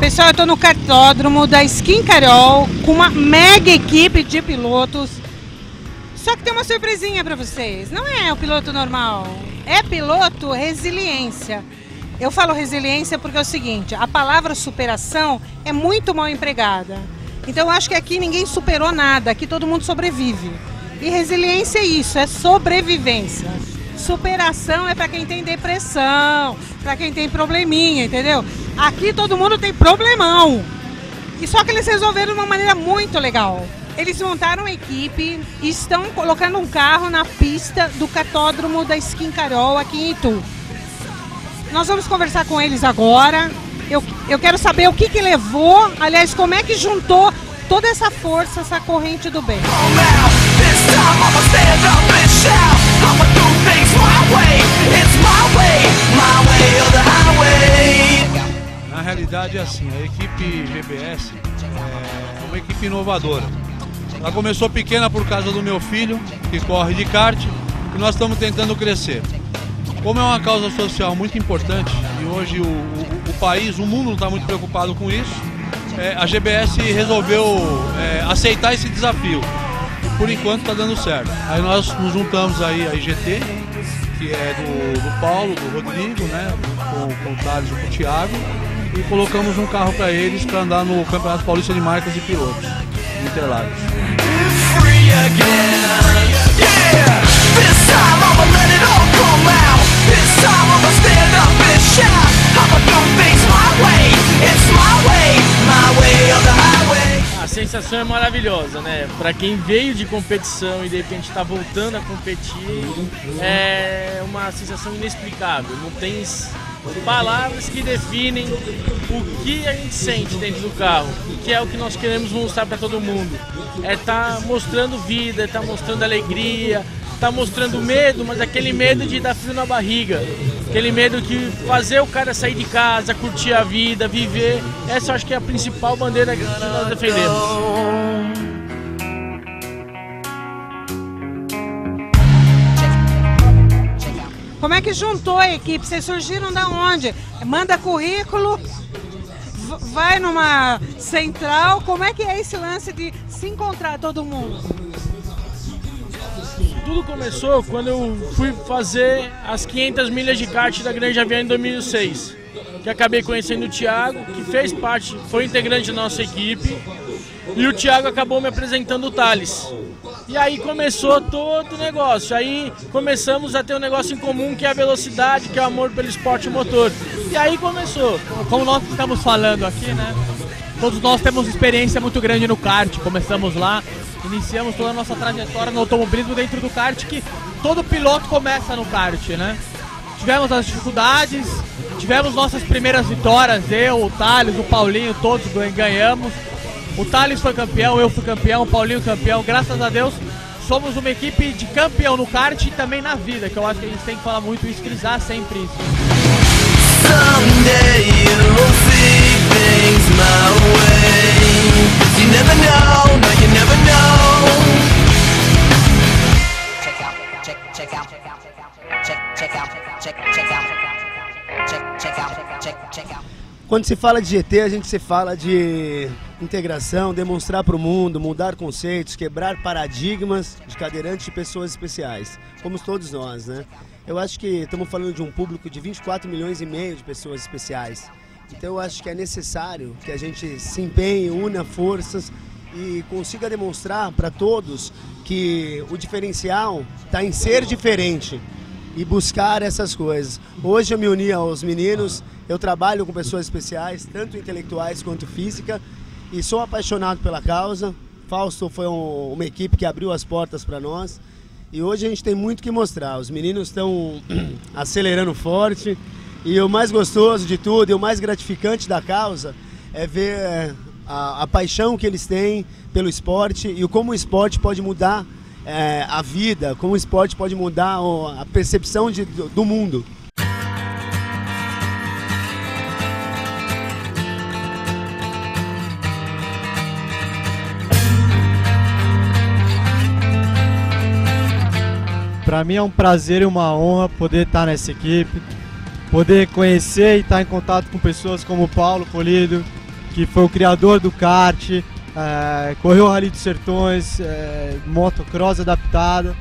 Pessoal, eu tô no cartódromo da Skin Carol com uma mega equipe de pilotos. Só que tem uma surpresinha para vocês. Não é o piloto normal, é piloto resiliência. Eu falo resiliência porque é o seguinte: a palavra superação é muito mal empregada. Então eu acho que aqui ninguém superou nada, aqui todo mundo sobrevive. E resiliência é isso, é sobrevivência. Superação é para quem tem depressão, para quem tem probleminha, entendeu? Aqui todo mundo tem problemão. E só que eles resolveram de uma maneira muito legal. Eles montaram uma equipe e estão colocando um carro na pista do catódromo da Skin Carol aqui em Itu. Nós vamos conversar com eles agora. Eu, eu quero saber o que, que levou, aliás, como é que juntou toda essa força, essa corrente do bem. Na realidade é assim, a equipe GBS é uma equipe inovadora. Ela começou pequena por causa do meu filho, que corre de kart, e nós estamos tentando crescer. Como é uma causa social muito importante e hoje o, o, o país, o mundo está muito preocupado com isso, é, a GBS resolveu é, aceitar esse desafio. E por enquanto está dando certo. Aí nós nos juntamos aí a IGT, que é do, do Paulo, do Rodrigo, né, com, com o Thales e com o Thiago, e colocamos um carro para eles para andar no Campeonato Paulista de Marcas e Pilotos, de Interlagos. A sensação é maravilhosa, né? Para quem veio de competição e de repente está voltando a competir, é uma sensação inexplicável. Não tem palavras que definem o que a gente sente dentro do carro, que é o que nós queremos mostrar para todo mundo. É estar tá mostrando vida, é estar tá mostrando alegria, tá mostrando medo, mas aquele medo de dar frio na barriga. Aquele medo que fazer o cara sair de casa, curtir a vida, viver. Essa acho que é a principal bandeira que nós defendemos. Como é que juntou a equipe? Vocês surgiram da onde? Manda currículo, vai numa central. Como é que é esse lance de se encontrar todo mundo? Tudo começou quando eu fui fazer as 500 milhas de kart da Grande Avião em 2006. Que acabei conhecendo o Thiago, que fez parte, foi integrante da nossa equipe. E o Thiago acabou me apresentando o Thales. E aí começou todo o negócio. Aí começamos a ter um negócio em comum que é a velocidade, que é o amor pelo esporte motor. E aí começou. Como nós estamos falando aqui, né? Todos nós temos experiência muito grande no kart. Começamos lá, iniciamos toda a nossa trajetória no automobilismo dentro do kart, que todo piloto começa no kart, né? Tivemos as dificuldades, tivemos nossas primeiras vitórias, eu, o Thales, o Paulinho, todos ganhamos. O Thales foi campeão, eu fui campeão, o Paulinho campeão, graças a Deus somos uma equipe de campeão no kart e também na vida, que eu acho que a gente tem que falar muito isso, frisar sempre isso. Someday Quando se fala de GT, a gente se fala de integração, demonstrar para o mundo, mudar conceitos, quebrar paradigmas de cadeirantes e pessoas especiais, como todos nós, né? Eu acho que estamos falando de um público de 24 milhões e meio de pessoas especiais. Então eu acho que é necessário que a gente se empenhe, una forças e consiga demonstrar para todos que o diferencial está em ser diferente e buscar essas coisas. Hoje eu me uni aos meninos, eu trabalho com pessoas especiais, tanto intelectuais quanto física, e sou apaixonado pela causa. Fausto foi um, uma equipe que abriu as portas para nós e hoje a gente tem muito que mostrar. Os meninos estão acelerando forte e o mais gostoso de tudo e o mais gratificante da causa é ver é, a, a paixão que eles têm pelo esporte e como o esporte pode mudar é, a vida, como o esporte pode mudar a percepção de, do mundo. Para mim é um prazer e uma honra poder estar nessa equipe. poder conhecer e estar em contato com pessoas como o Paulo Polido, que foi o criador do kart, é, correu o Rally dos Sertões, é, motocross adaptada,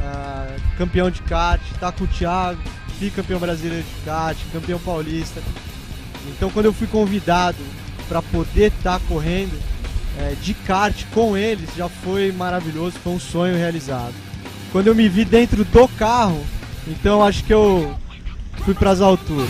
é, campeão de kart, está com o Thiago, bicampeão brasileiro de kart, campeão paulista. Então quando eu fui convidado para poder estar tá correndo é, de kart com eles, já foi maravilhoso, foi um sonho realizado. Quando eu me vi dentro do carro, então acho que eu fui para as alturas.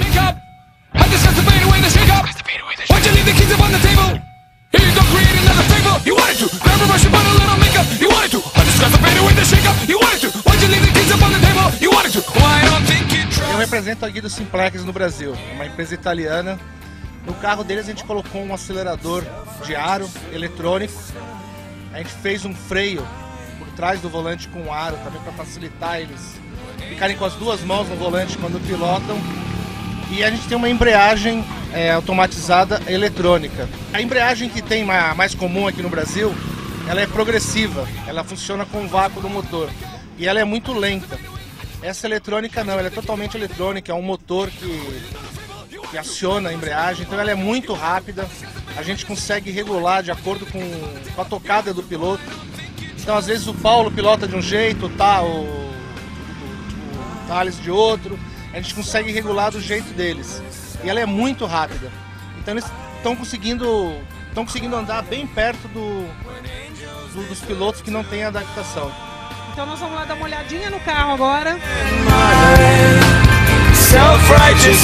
Eu represento a Guido Simplex no Brasil, uma empresa italiana. No carro deles a gente colocou um acelerador de aro eletrônico. A gente fez um freio trás do volante com aro também para facilitar eles ficarem com as duas mãos no volante quando pilotam. E a gente tem uma embreagem é, automatizada eletrônica. A embreagem que tem mais comum aqui no Brasil, ela é progressiva, ela funciona com vácuo do motor e ela é muito lenta. Essa eletrônica não, ela é totalmente eletrônica, é um motor que, que aciona a embreagem, então ela é muito rápida, a gente consegue regular de acordo com a tocada do piloto. Então às vezes o Paulo pilota de um jeito, tá, o Thales de outro. A gente consegue regular do jeito deles. E ela é muito rápida. Então eles estão conseguindo estão conseguindo andar bem perto do, do, dos pilotos que não têm adaptação. Então nós vamos lá dar uma olhadinha no carro agora. Self-righteous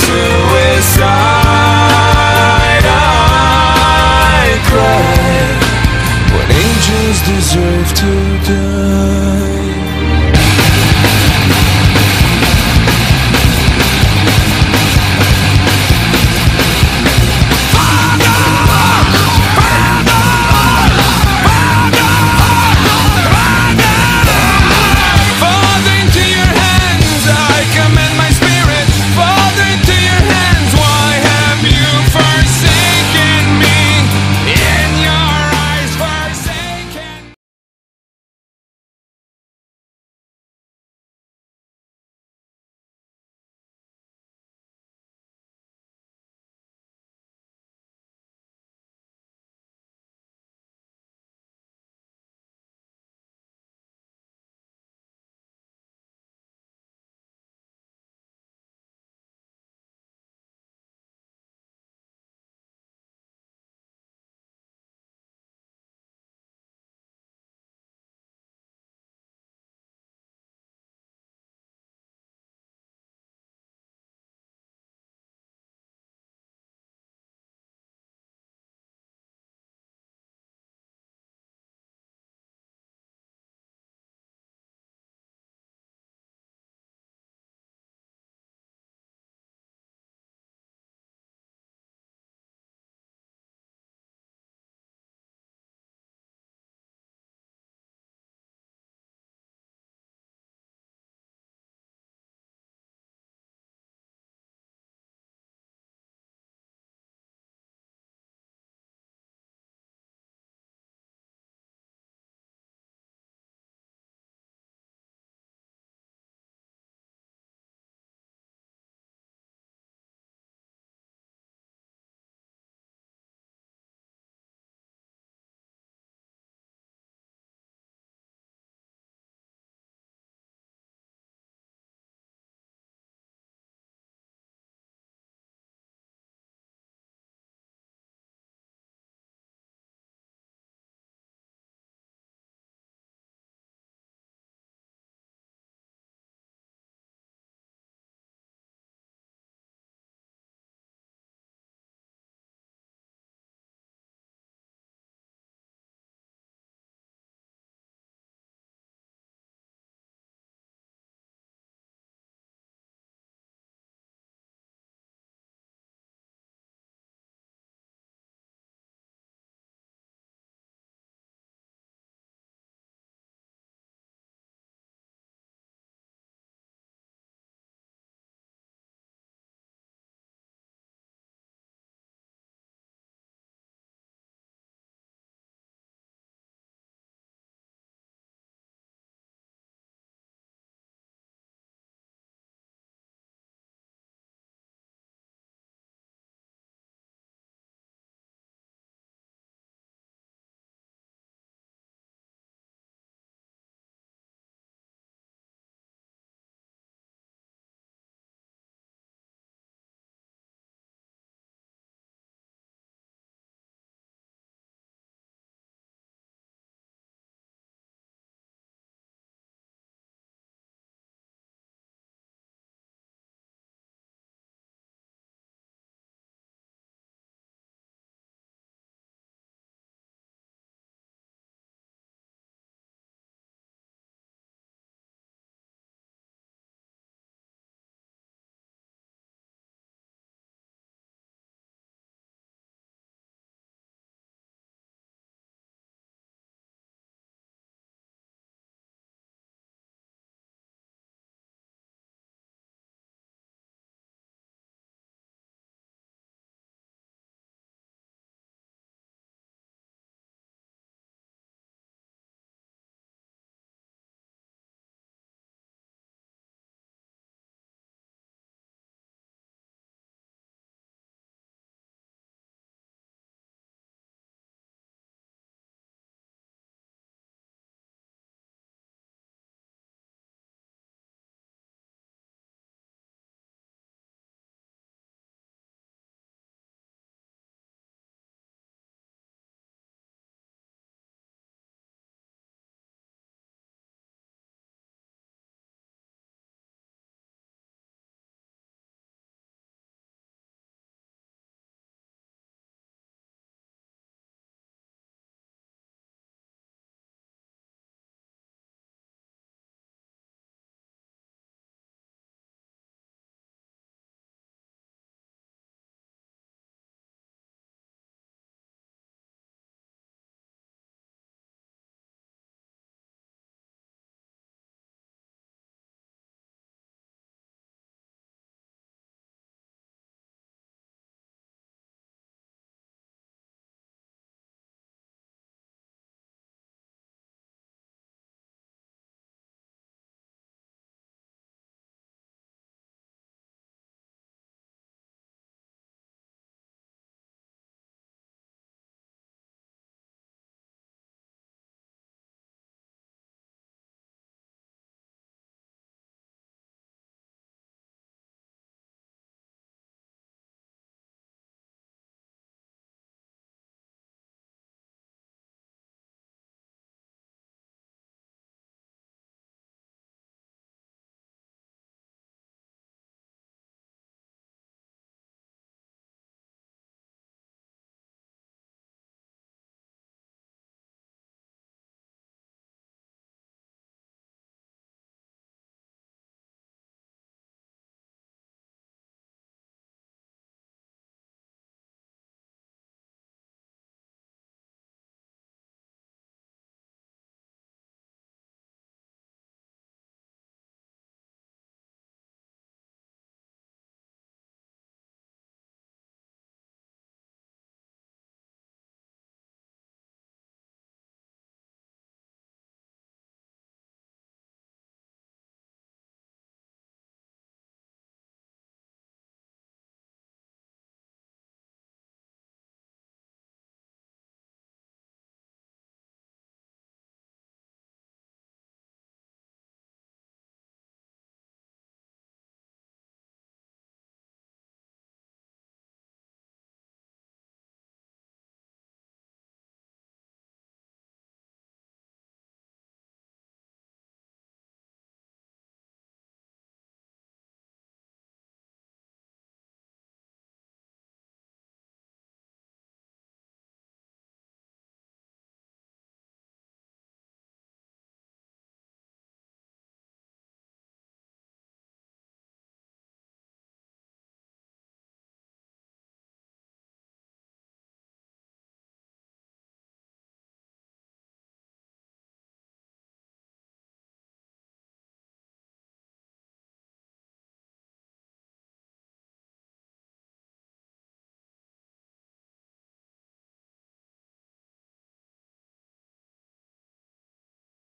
Actors deserve to die.